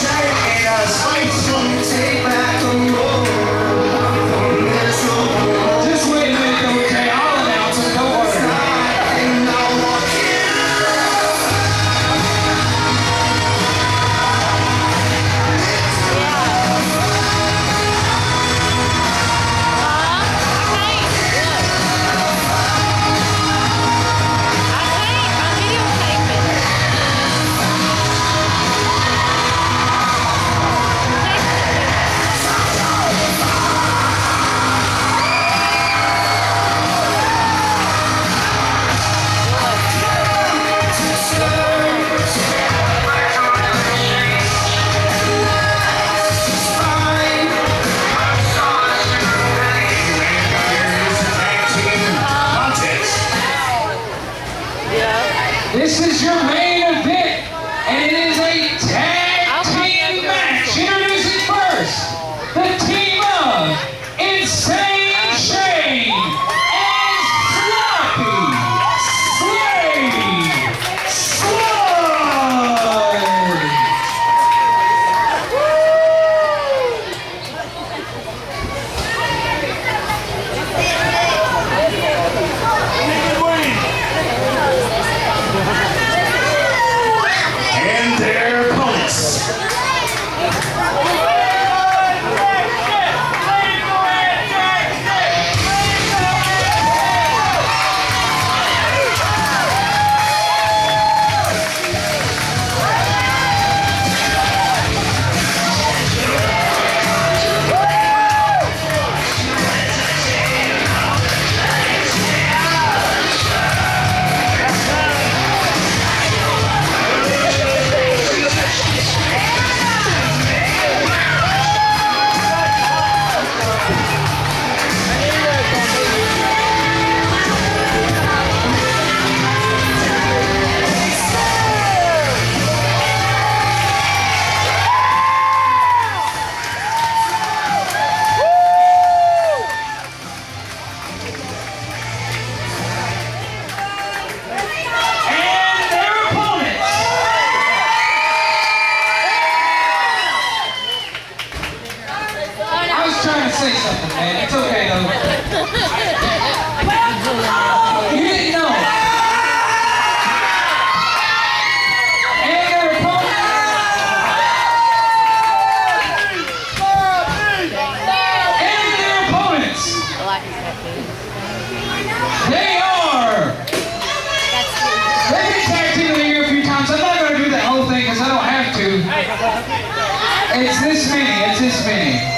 Shane and uh, It's this many, it's this many.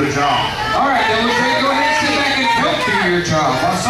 good job. All right, then we'll go ahead and sit back and help do your job.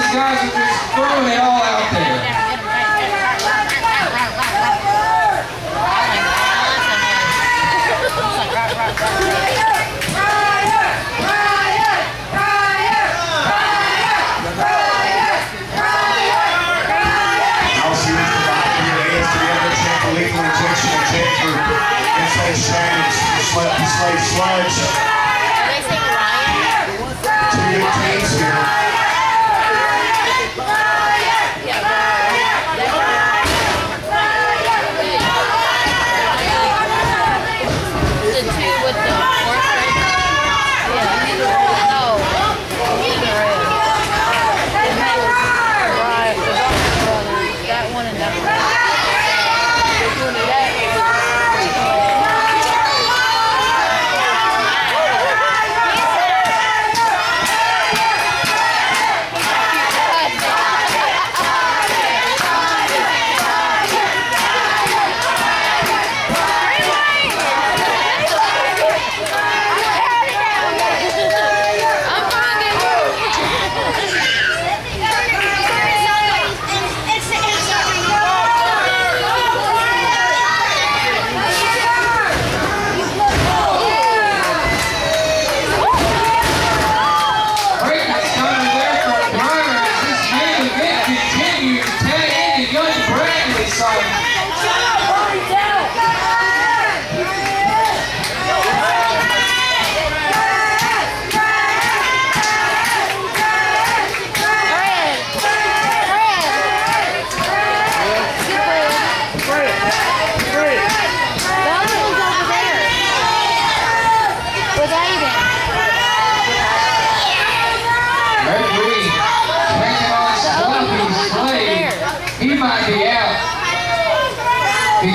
these guys are just throwing it all out there.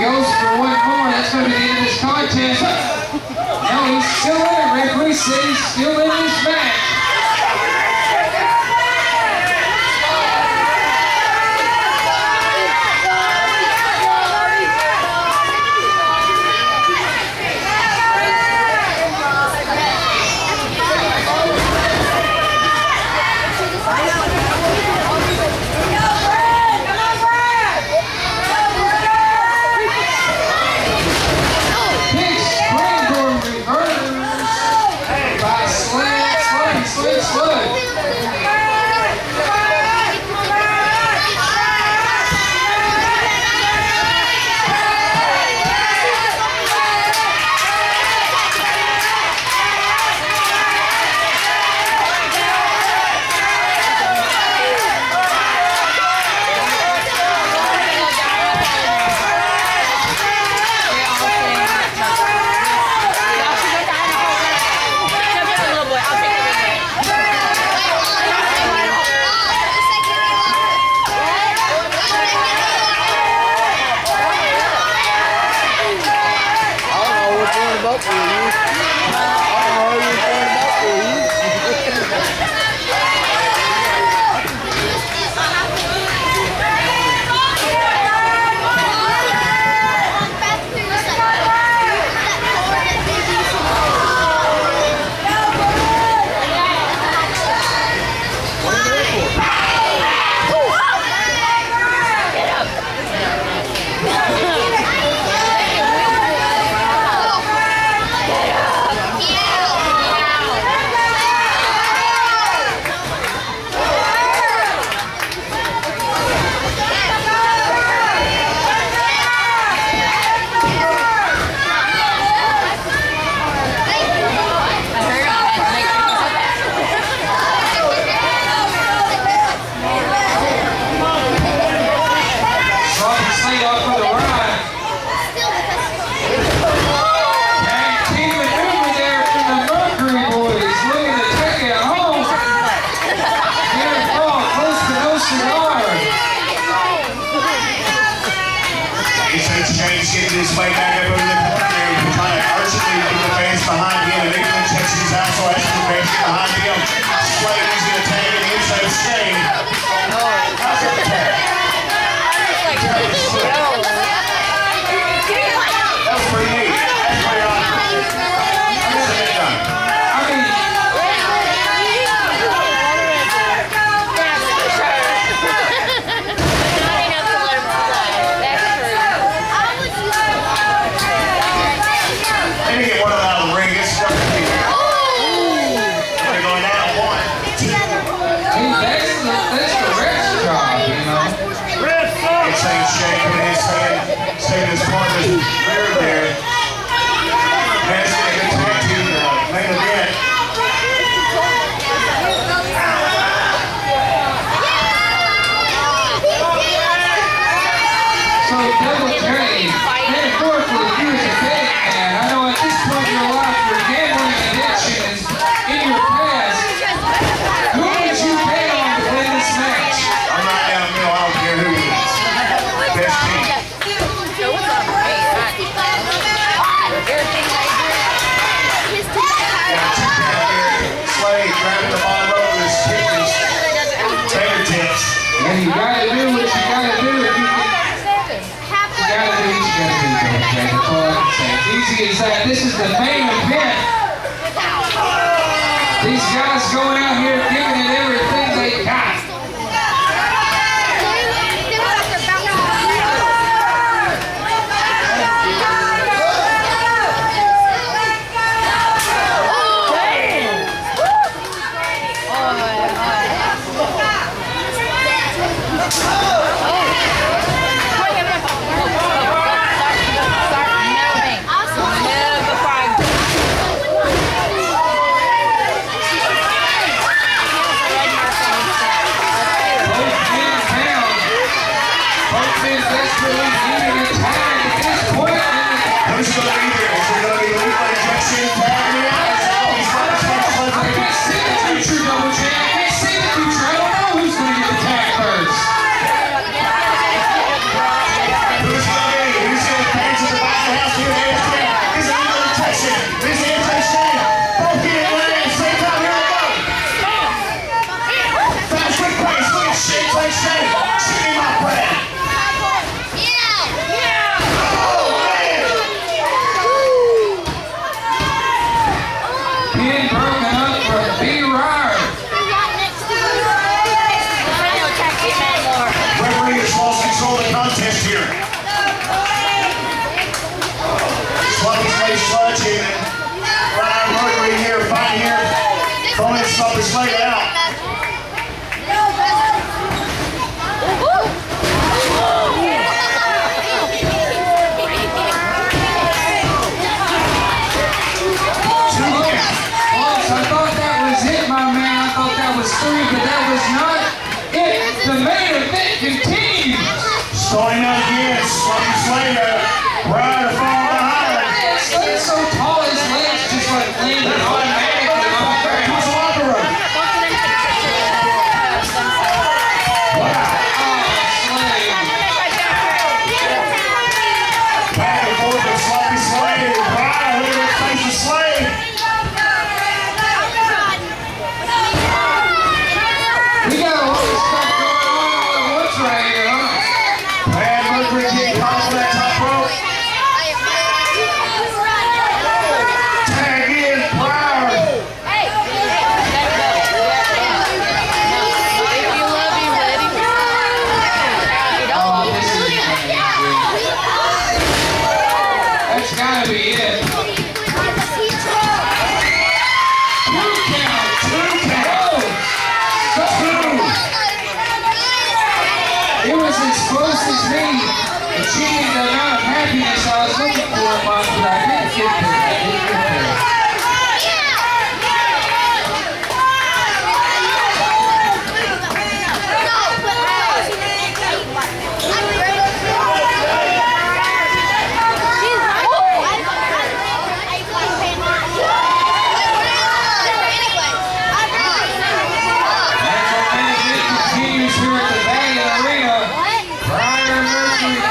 Goes for one more. That's going to be the end of this contest. No, he's still in it. Referee says he's still in this match. this is the main event. These guys going out here It's laid out.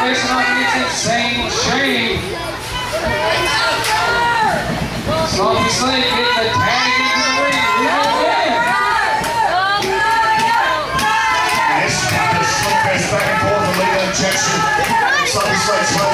fish on this insane shade. Salty Slade getting the tag into the ring. We will win. This is some guys back and forth with Lethal Injection. Salty Slade's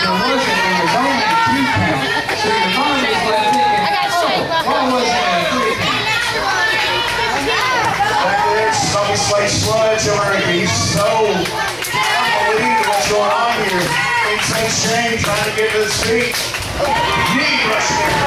the motion a two count. Like oh, was three? That is Sludge. He's so unbelievable what's going on here. Trying to get to the street. Knee